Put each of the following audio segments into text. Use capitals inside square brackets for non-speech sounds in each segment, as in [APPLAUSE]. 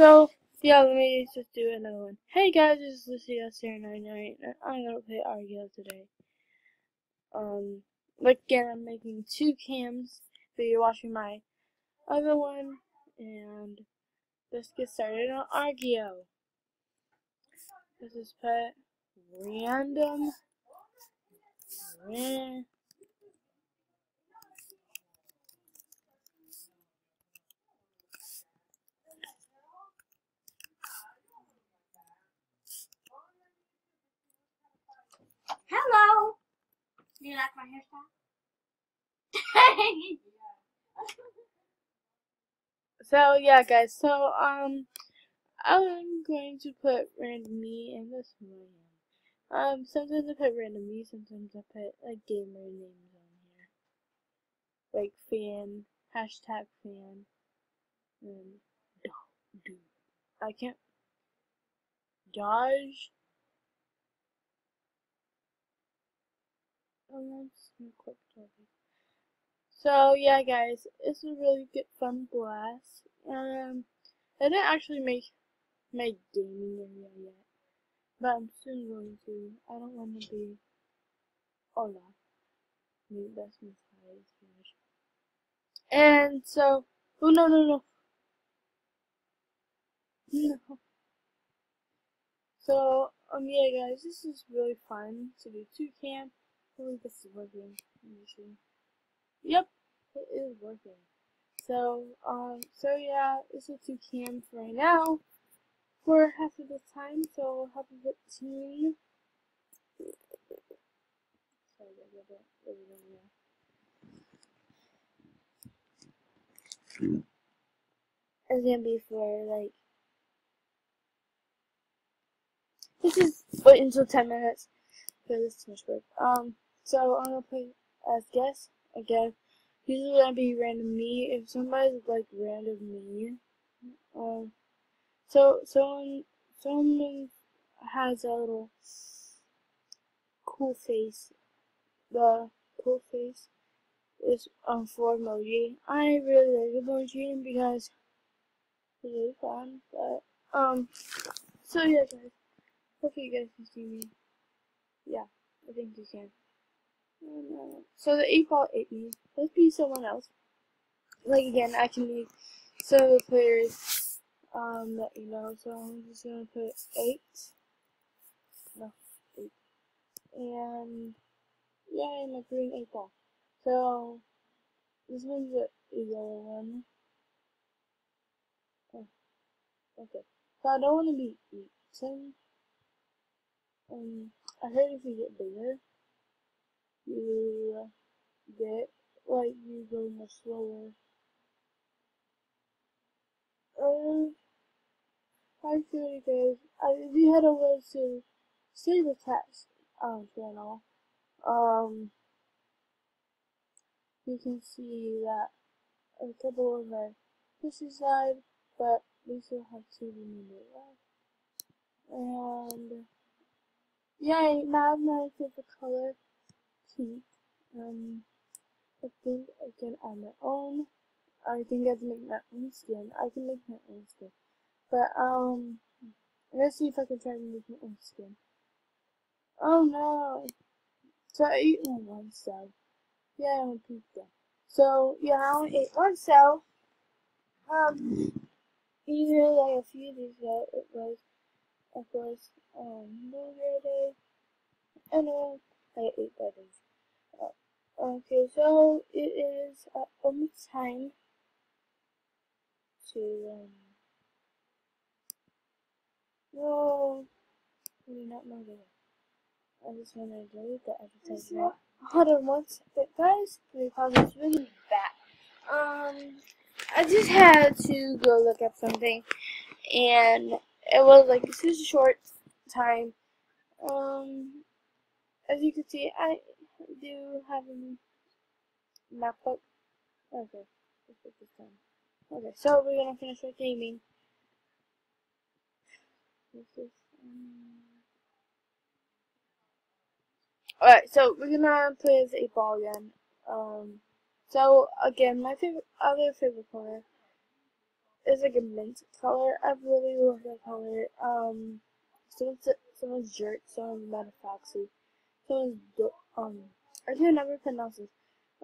So, yeah, let me just do another one. Hey guys, this is Lucy S0998, and I'm gonna play Argyle today. Um, again, I'm making two cams, but you're watching my other one, and let's get started on Argyle. This is put random, ran Hello. Do you like my hairstyle? [LAUGHS] So yeah, guys. So um, I'm going to put random me in this one. Um, sometimes I put random me, sometimes I put like gamer names on here, like fan, hashtag fan, and I can't Dodge. Oh, so yeah, guys, it's a really good fun blast. Um, I didn't actually make my gaming area yet, but I'm soon going to. I don't want to be. Hola, maybe that's my size. And so, oh no no no, no. So um yeah, guys, this is really fun to do two cam. Hopefully this is working. Yep, it is working. So, um, so yeah, this is two cams right now for half of the time, so half of it to team. It's gonna be for like this is wait until ten minutes for this too much work. Um, so I'm gonna play as guest again. Usually gonna be random me. If somebody's like random me, um, so someone someone has a little cool face. The cool face is um for emoji. I really like emoji because it's really fun. But um, so yeah, guys. Hopefully you guys can see me. Yeah, I think you can. So the 8 ball 8 me. Let's be someone else. Like again, I can be so players um you know. So I'm just gonna put 8. No, 8. And yeah, I'm a green 8 ball. So this one's a yellow one. Oh, okay. So I don't want to be eaten. Um, I heard if you get bigger, you get like you go much slower. Um, hi City guys. I, if you had a over to Save the Text um, channel, um, you can see that a couple of our fishy died, but we still have two remaining left. And yeah, now my favorite color Um, I think I can add my own. I think I to make my own skin. I can make my own skin. But, um, let's see if I can try to make my own skin. Oh no! So I ate one cell. Yeah, I want pizza. So, yeah, I only ate one cell. Um, either like a few days ago, it was, of course, um, New Year Day. And then I ate that. Okay, so it is uh, almost time to, um, no, I did not that. I just want to delete the advertisement. Hold on one second, guys, because it's really bad. Um, I just had to go look up something, and it was like this is a short time. Um, as you can see, I do have a MacBook. Okay, let's put this down. Okay, so we're gonna finish with gaming. This is. Um... Alright, so we're gonna play as a ball again. Um, so again, my favorite, other favorite color is like a mint color. I really love that color. Um, someone's someone's jerk, someone's metafoxy, someone's um. I can never pronounce this.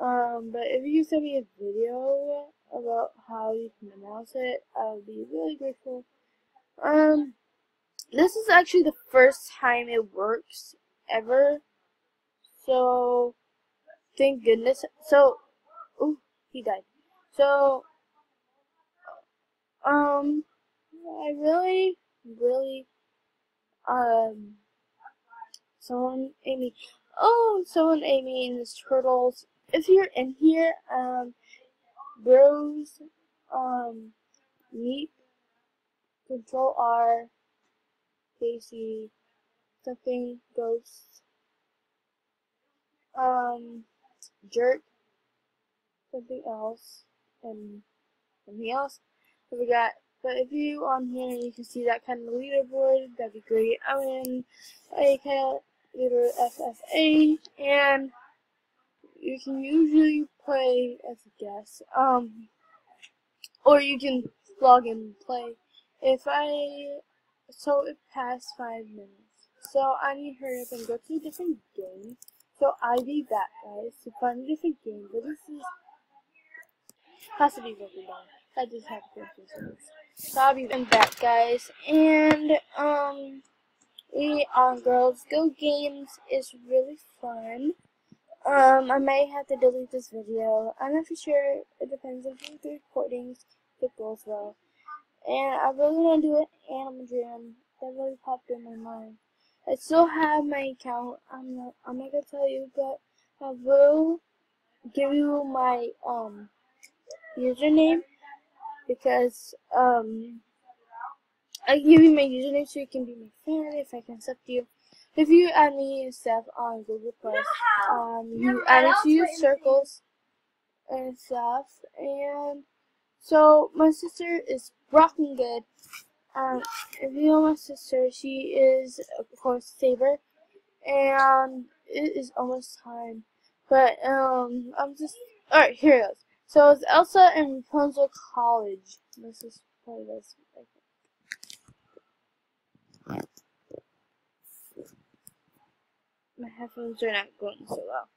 Um, but if you send me a video about how you can pronounce it, I would be really grateful. Um, this is actually the first time it works ever. So, thank goodness. So, oh, he died. So, um, I really, really, um, someone, Amy, oh, someone, Amy, in this turtles if you're in here, um, bros, um, meet, control R, Casey, something, ghost, um, jerk, something else, and something else. I forgot. But if you on here you can see that kind of leaderboard, that'd be great. I'm in a kind of leader FFA, and you can usually play as a guest. Um, or you can log in and play. If I, so it passed five minutes. So I need to hurry up and go to a different game. So I'll that, guys, to find a different game. But this is, has to be broken down. I just have to go through this. So I'll be back, guys. And, um, we on Girls Go Games is really fun. Um, I may have to delete this video. I'm not for sure. It depends on the recordings if it goes well. And I really want to do an Animal Jam. That really popped in my mind. I still have my account. I'm not. I'm not gonna tell you, but I will give you my um username because um I give you my username so you can be my friend if I can accept you. If you add me and stuff on Google Plus, um, you add it to your circles and stuff. And so my sister is rocking good. Um, if you know my sister, she is of course Saber, and it is almost time. But um, I'm just all right. Here it goes. So it's Elsa and Rapunzel College. This is probably this. My headphones are not going so well.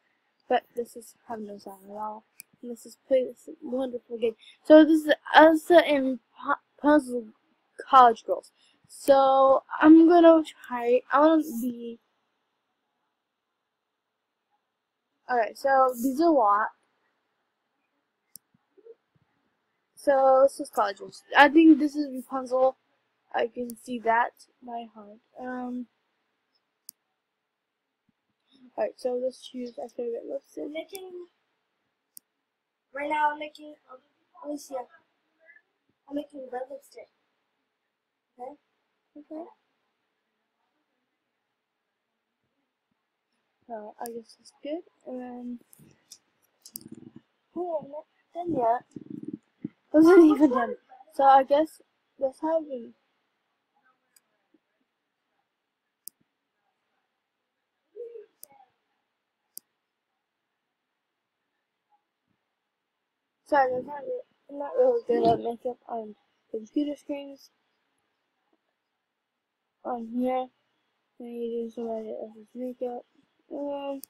But this is have no sound at all. And this is play this wonderful game. So this is Elsa and Rapunzel College Girls. So I'm gonna try. I want to be. Alright, so these are lot. So this is college girls. I think this is Rapunzel. I can see that by heart. Um. Alright, so let's choose our favorite lipstick. I'm making, right now I'm making, um, Alicia, I'm making red lipstick. Okay? Okay. So I guess that's good. And then, oh, I'm not done yet. [LAUGHS] Wasn't even done. So I guess that's how we Sorry, I'm not, re I'm not really good at makeup on computer screens. On here, I need to do somebody else's makeup. Um,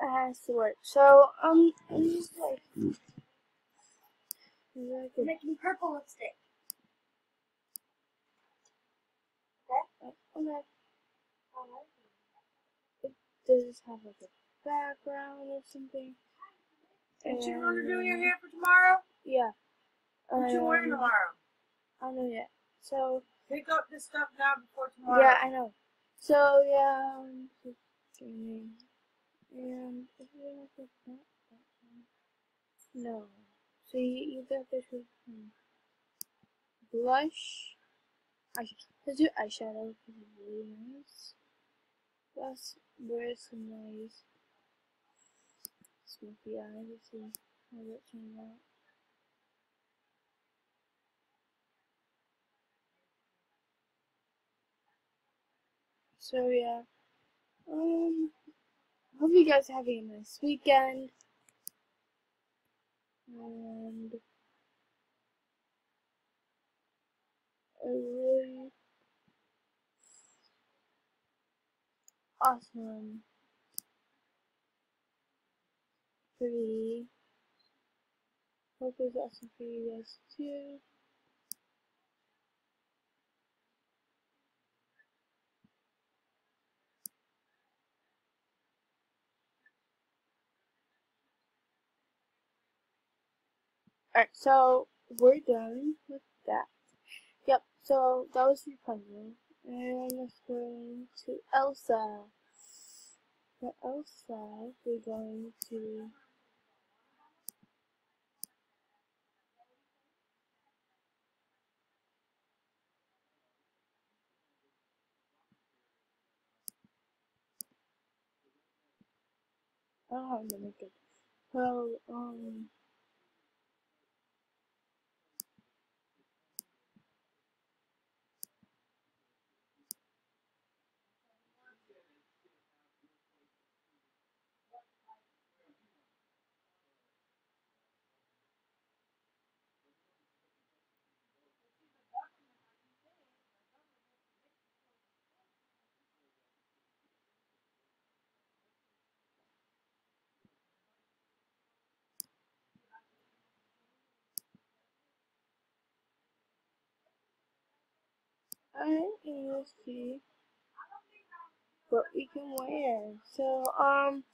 it has to work. So, um, I'm just like, like making purple lipstick. okay. okay. It does have like a background or something. Did you want to do your hair for tomorrow? Yeah. What you wearing Um, tomorrow? I don't know yet. So, Pick up this stuff now before tomorrow. yeah, I know. So, yeah, um. And, is there like a that background? No. So, you, you got this with um, blush. Eye- Let's do eyeshadow because it's really nice. Let's wear some nice smoky eyes. Let's see how that turns out. So yeah, um, hope you guys are having a nice weekend. and a really awesome 3 Hopefully it's awesome for you guys too. Alright, so we're done with that. Yep, so that was Rapunzel. And let's go to Elsa. For Elsa, we're going to To make it. So, um, Let's see what we can wear. So, um,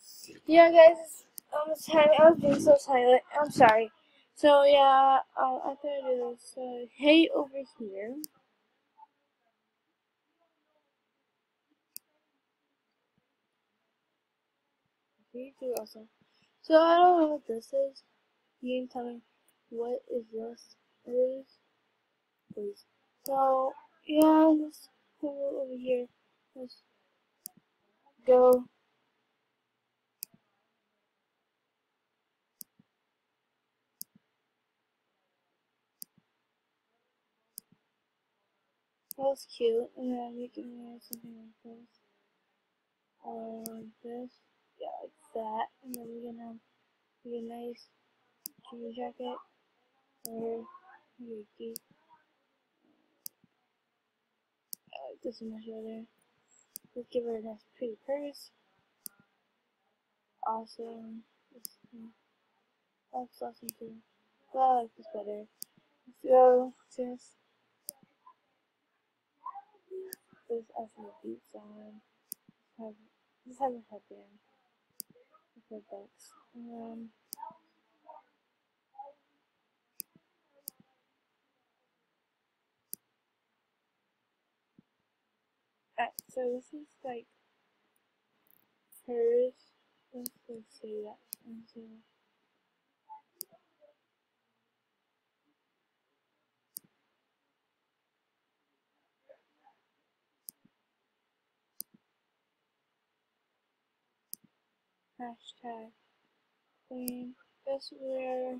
yeah, guys, I was having, I was being so silent. I'm sorry. So, yeah, um, I thought I'd do this. Hey, over here. You do also. So, I don't know what this is. You can tell me what is this is, please. So, yeah, let's go over here. Let's go. That was cute. And then we can wear something like this. Or like this. Yeah, like that. And then we're gonna like a nice jean jacket. Or Yankee. I like this much better. Let's give her a nice pretty purse. Awesome. This, that's awesome too. But I like this better. Go to this. There's actually beats on. Just have a headband with her bucks. And so this is like hers. Let's go see that. So hashtag clean. That's where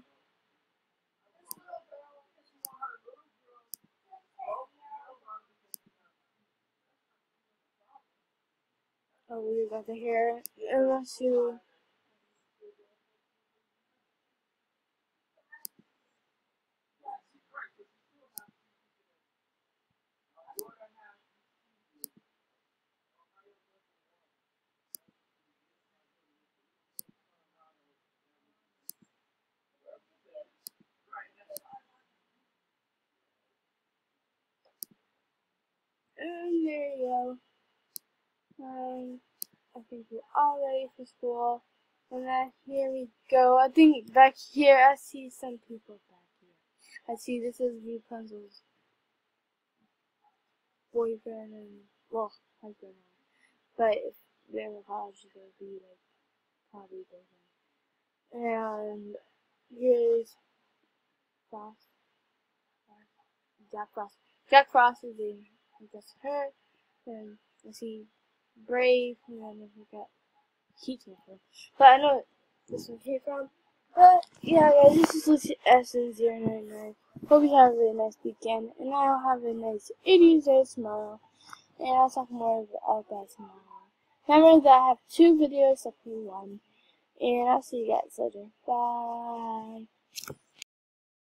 Oh, we got the hair. Unless you. And there you go. Um, I think we're all ready for school. And then here we go. I think back here, I see some people back here. I see this is Rapunzel's boyfriend and, well, husband. But if they're in college, it's to be like probably boyfriend. And here's Frost. Jack Frost. Jack Frost is in, I guess, her. And I see Brave, and then we got Heat from. But I know this one came from. But yeah, guys, this is Lucy SN099. Hope you have a nice weekend, and I'll have a nice 80s day tomorrow. And I'll talk more about that tomorrow. Remember that I have two videos, except for one. And I'll see you guys later. Bye.